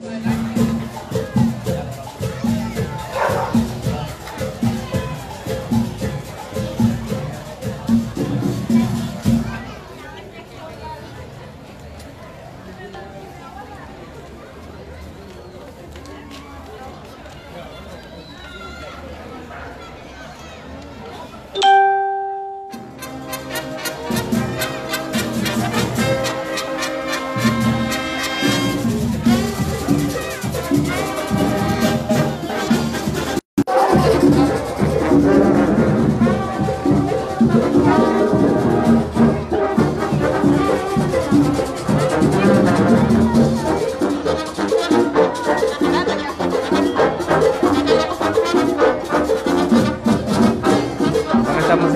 estamos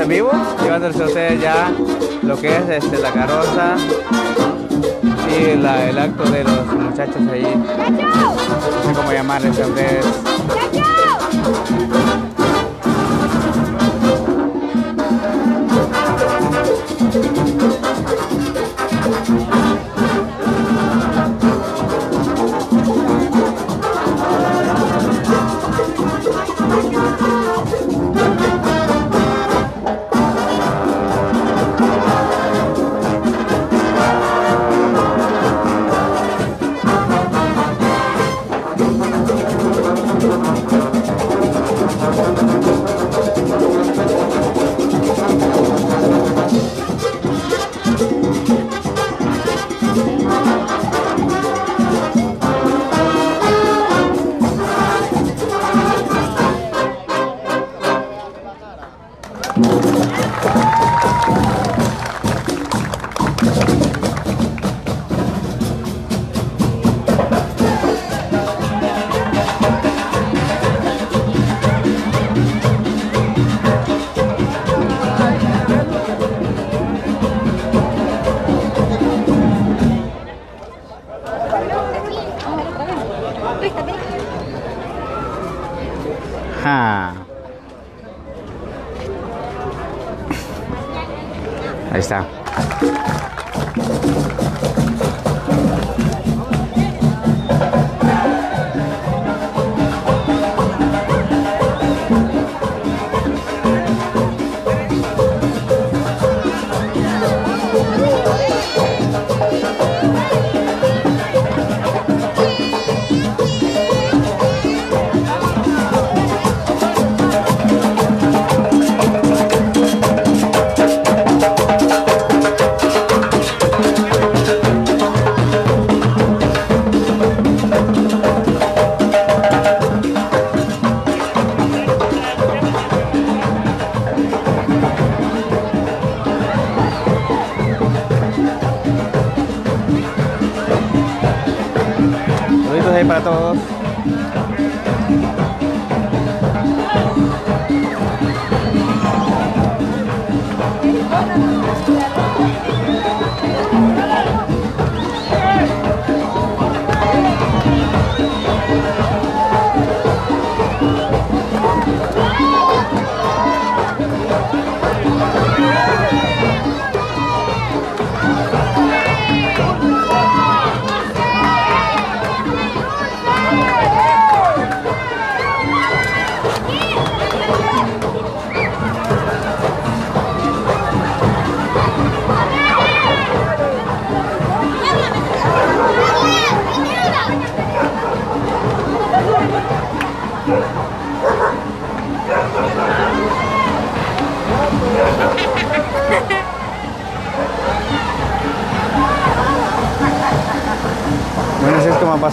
en vivo, llevándose a ustedes ya lo que es este, la carroza y la, el acto de los muchachos ahí. No sé cómo llamarles a ustedes.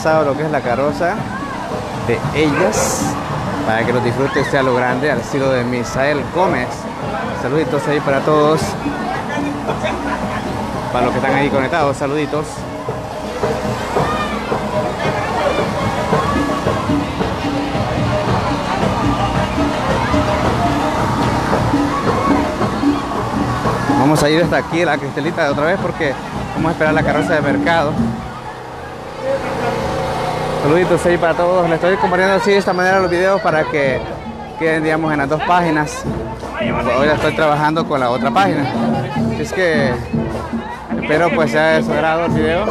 Pasado lo que es la carroza de ellas. Para que lo disfrute usted a lo grande, al estilo de Misael Gómez. Saluditos ahí para todos. Para los que están ahí conectados, saluditos. Vamos a ir hasta aquí, la cristalita de otra vez, porque vamos a esperar la carroza de mercado. Saluditos ahí para todos. Les estoy compartiendo así de esta manera los videos para que queden, digamos, en las dos páginas. Hoy estoy trabajando con la otra página. Así es que espero pues sea de su agrado el video.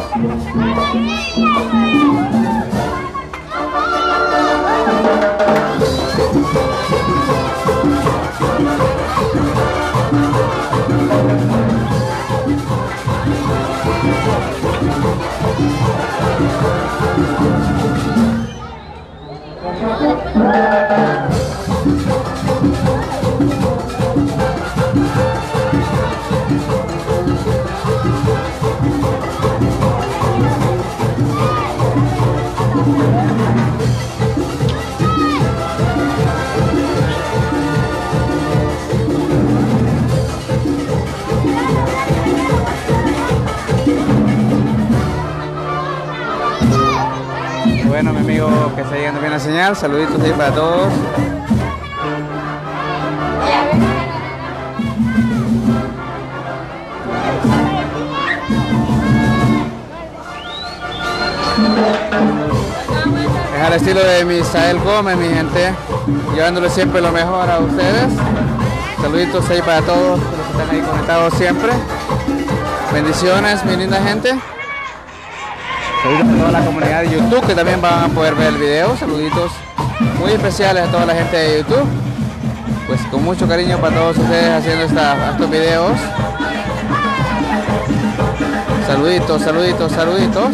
Saluditos ahí para todos. Es al estilo de Misael Gómez, mi gente, llevándole siempre lo mejor a ustedes. Saluditos ahí para todos los que están ahí conectados siempre. Bendiciones, mi linda gente. Saludos a toda la comunidad de YouTube que también van a poder ver el video. Saluditos muy especiales a toda la gente de YouTube. Pues con mucho cariño para todos ustedes haciendo estos videos. Saluditos, saluditos, saluditos.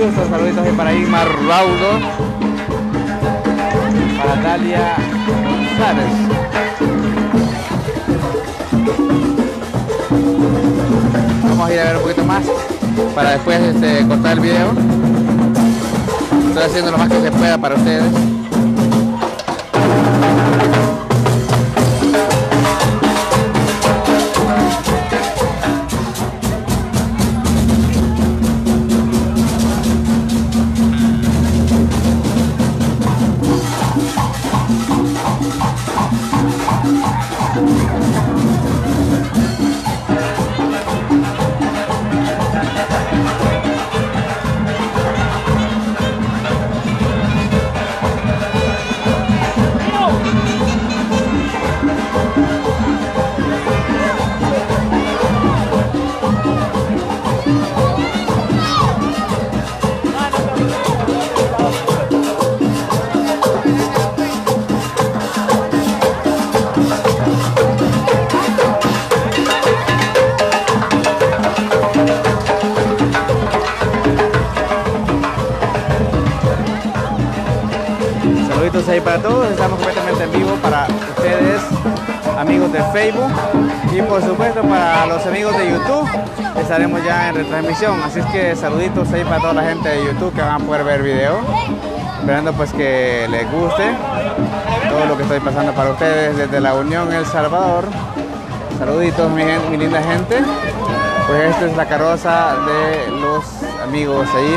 Houston, saluditos ahí para Igmar Raudo, para Dalia González. Vamos a ir a ver un poquito más para después este, cortar el video. Estoy haciendo lo más que se pueda para ustedes. Ahí para todos, estamos completamente en vivo para ustedes, amigos de Facebook. Y por supuesto para los amigos de YouTube, estaremos ya en retransmisión, así es que saluditos ahí para toda la gente de YouTube que van a poder ver video, esperando pues que les guste todo lo que estoy pasando para ustedes desde la Unión El Salvador, saluditos mi, mi linda gente, pues esta es la carroza de los amigos ahí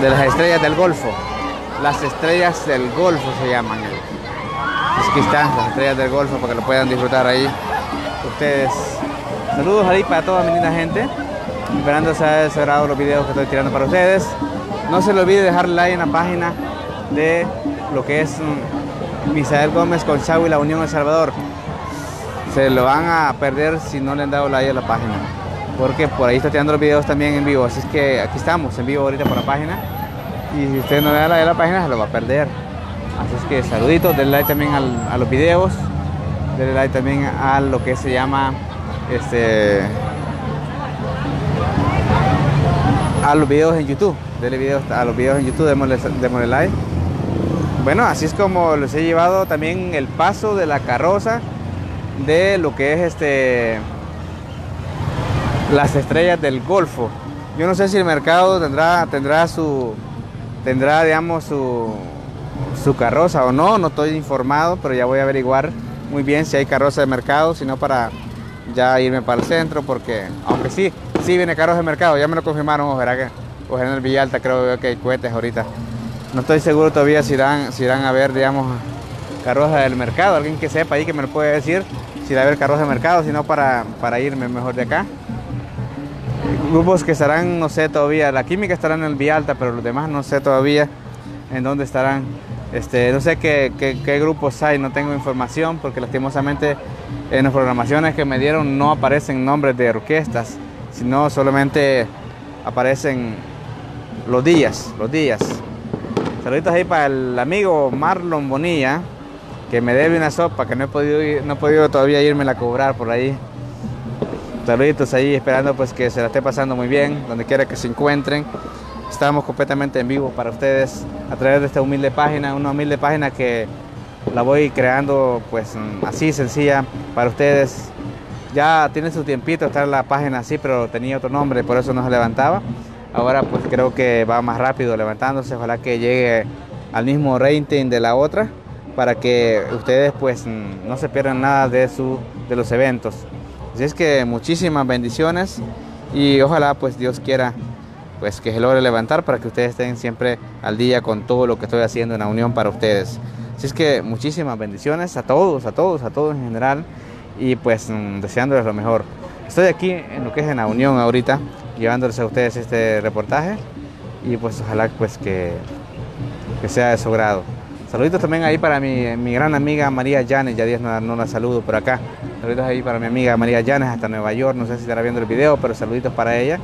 de las estrellas del Golfo las estrellas del Golfo se llaman. Aquí están las estrellas del Golfo para que lo puedan disfrutar ahí ustedes. Saludos ahí para toda mi linda gente. Esperando se haya cerrado los videos que estoy tirando para ustedes. No se le olvide dejar like en la página de lo que es mm, Misael Gómez con Chau y la Unión El Salvador. Se lo van a perder si no le han dado like a la página. Porque por ahí estoy tirando los videos también en vivo. Así es que aquí estamos en vivo ahorita por la página y si usted no le da a la página se lo va a perder. Así es que saluditos, denle like también a los videos, denle like también a lo que se llama este a los videos en YouTube, denle videos a los videos en YouTube, démosle, démosle like. Bueno, así es como les he llevado también el paso de la carroza de lo que es este las estrellas del Golfo. Yo no sé si el mercado tendrá, tendrá su, tendrá, digamos, su, carroza o no, no estoy informado, pero ya voy a averiguar muy bien si hay carroza de mercado, sino para ya irme para el centro, porque aunque sí, sí viene carroza de mercado, ya me lo confirmaron, ojalá que pues en el Villalta creo que hay cohetes ahorita. No estoy seguro todavía si irán, si a ver, digamos, carroza del mercado, alguien que sepa ahí que me lo puede decir, si va a haber carroza de mercado, sino para, para irme mejor de acá grupos que estarán, no sé todavía, la química estará en el Vialta, pero los demás no sé todavía en dónde estarán. Este, no sé qué, qué, grupos hay, no tengo información porque lastimosamente en las programaciones que me dieron no aparecen nombres de orquestas, sino solamente aparecen los días, los días. Saluditos ahí para el amigo Marlon Bonilla, que me debe una sopa que no he podido, no he podido todavía irme a cobrar por ahí. Saluditos ahí, esperando pues que se la esté pasando muy bien, donde quiera que se encuentren. Estamos completamente en vivo para ustedes a través de esta humilde página, una humilde página que la voy creando pues así sencilla para ustedes, Ya tiene su tiempito estar la página así, pero tenía otro nombre, por eso no se levantaba. Ahora pues creo que va más rápido levantándose, ojalá que llegue al mismo rating de la otra para que ustedes pues no se pierdan nada de, su, de los eventos. Así es que muchísimas bendiciones y ojalá pues Dios quiera pues que se logre levantar para que ustedes estén siempre al día con todo lo que estoy haciendo en la unión para ustedes. Así es que muchísimas bendiciones a todos, a todos, a todos en general y pues mm, deseándoles lo mejor. Estoy aquí en lo que es en la unión ahorita, llevándoles a ustedes este reportaje y pues ojalá pues que, que sea de su grado. Saluditos también ahí para mi, mi gran amiga María Llanes, ya Dios no, no la saludo por acá. Saluditos ahí para mi amiga María Llanes hasta Nueva York, no sé si estará viendo el video, pero saluditos para ella.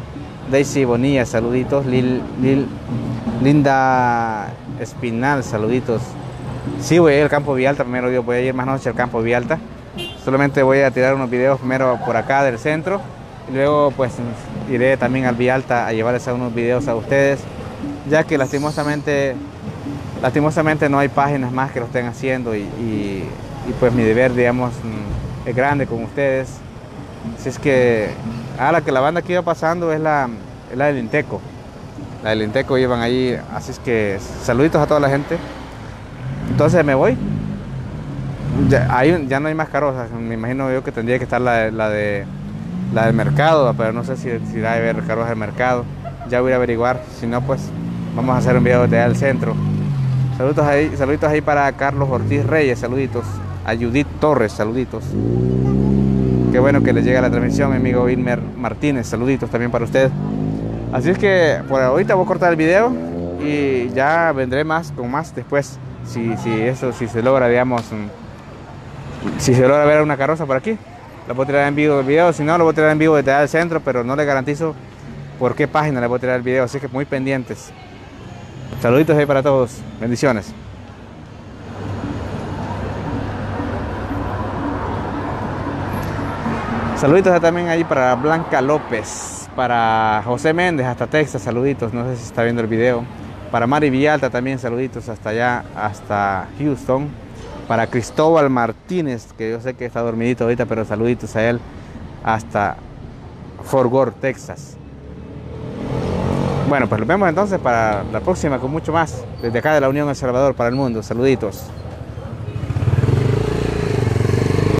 Daisy Bonilla, saluditos. Lil, Lil, Linda Espinal, saluditos. Sí, voy a ir al campo Vialta primero, voy a ir más noche al campo Vialta. Solamente voy a tirar unos videos primero por acá del centro y luego pues iré también al Vialta a llevarles unos videos a ustedes, ya que lastimosamente, lastimosamente no hay páginas más que lo estén haciendo y, pues mi deber, digamos, mm, es grande con ustedes. Así es que, ah, la que la banda que iba pasando es la, es la del Inteco. La del Inteco iban ahí, así es que saluditos a toda la gente. Entonces me voy. Ya, no hay más carrozas, me imagino yo que tendría que estar la, la de la del mercado, pero no sé si, si va a haber carrozas del mercado. Ya voy a averiguar, si no pues vamos a hacer un video desde el centro. Saluditos ahí, ahí para Carlos Ortiz Reyes, saluditos. A Judith Torres, saluditos. Qué bueno que le llega la transmisión, mi amigo Wilmer Martínez, saluditos también para usted. Así es que por ahorita voy a cortar el video y ya vendré más con más después. Si, si eso, si se logra, digamos, si se logra ver una carroza por aquí, la puedo tirar en vivo el video. Si no, lo voy a tirar en vivo desde el centro, pero no le garantizo por qué página le voy a tirar el video. Así que muy pendientes. Saluditos ahí para todos. Bendiciones. Saluditos también ahí para Blanca López, para José Méndez hasta Texas, saluditos, no sé si está viendo el video. Para Mari Villalta también saluditos hasta allá, hasta Houston. Para Cristóbal Martínez, que yo sé que está dormidito ahorita, pero saluditos a él hasta Fort Worth, Texas. Bueno, pues nos vemos entonces para la próxima con mucho más. Desde acá de la Unión El Salvador para el mundo. Saluditos.